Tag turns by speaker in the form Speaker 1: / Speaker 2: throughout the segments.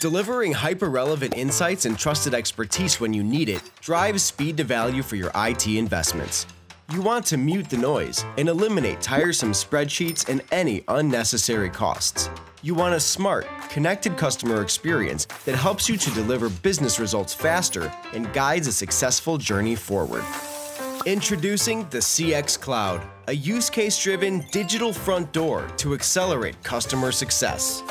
Speaker 1: Delivering hyper-relevant insights and trusted expertise when you need it drives speed to value for your IT investments. You want to mute the noise and eliminate tiresome spreadsheets and any unnecessary costs. You want a smart, connected customer experience that helps you to deliver business results faster and guides a successful journey forward. Introducing the CX Cloud, a use case driven digital front door to accelerate customer success.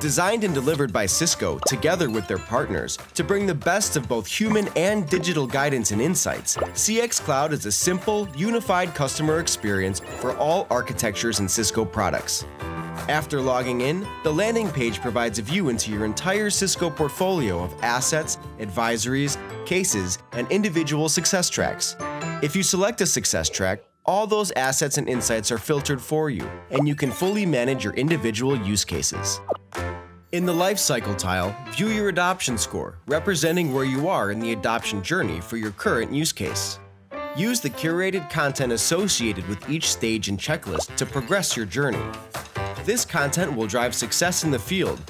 Speaker 1: Designed and delivered by Cisco together with their partners to bring the best of both human and digital guidance and insights, CX Cloud is a simple, unified customer experience for all architectures and Cisco products. After logging in, the landing page provides a view into your entire Cisco portfolio of assets, advisories, cases, and individual success tracks. If you select a success track, all those assets and insights are filtered for you, and you can fully manage your individual use cases. In the Lifecycle tile, view your adoption score, representing where you are in the adoption journey for your current use case. Use the curated content associated with each stage and checklist to progress your journey. This content will drive success in the field.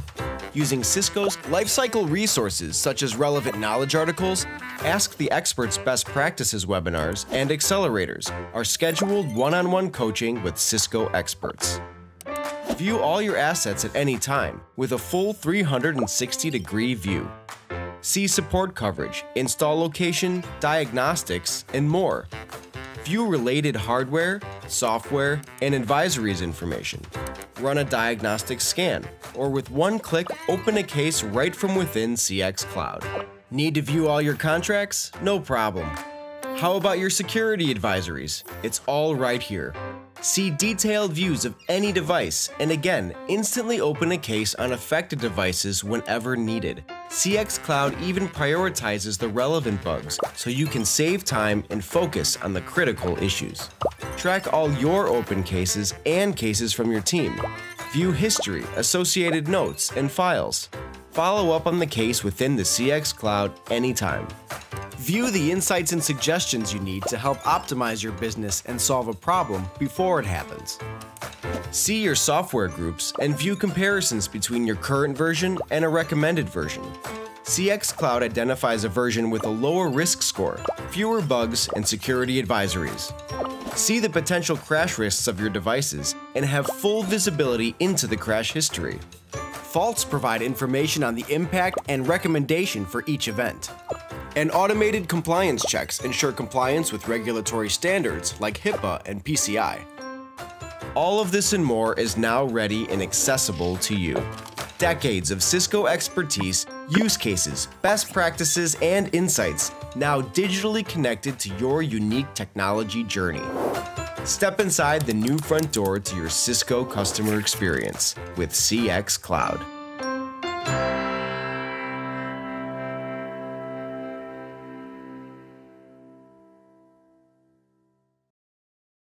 Speaker 1: Using Cisco's lifecycle resources such as relevant knowledge articles, Ask the Experts Best Practices webinars, and accelerators are scheduled one-on-one coaching with Cisco experts. View all your assets at any time with a full 360 degree view. See support coverage, install location, diagnostics, and more. View related hardware, software, and advisories information. Run a diagnostic scan, or with one click, open a case right from within CX Cloud. Need to view all your contracts? No problem. How about your security advisories? It's all right here. See detailed views of any device, and again, instantly open a case on affected devices whenever needed. CX Cloud even prioritizes the relevant bugs so you can save time and focus on the critical issues. Track all your open cases and cases from your team. View history, associated notes, and files. Follow up on the case within the CX Cloud anytime. View the insights and suggestions you need to help optimize your business and solve a problem before it happens. See your software groups and view comparisons between your current version and a recommended version. CX Cloud identifies a version with a lower risk score, fewer bugs, and security advisories. See the potential crash risks of your devices and have full visibility into the crash history. Faults provide information on the impact and recommendation for each event. And automated compliance checks ensure compliance with regulatory standards like HIPAA and PCI. All of this and more is now ready and accessible to you. Decades of Cisco expertise, use cases, best practices, and insights now digitally connected to your unique technology journey. Step inside the new front door to your Cisco customer experience with CX Cloud.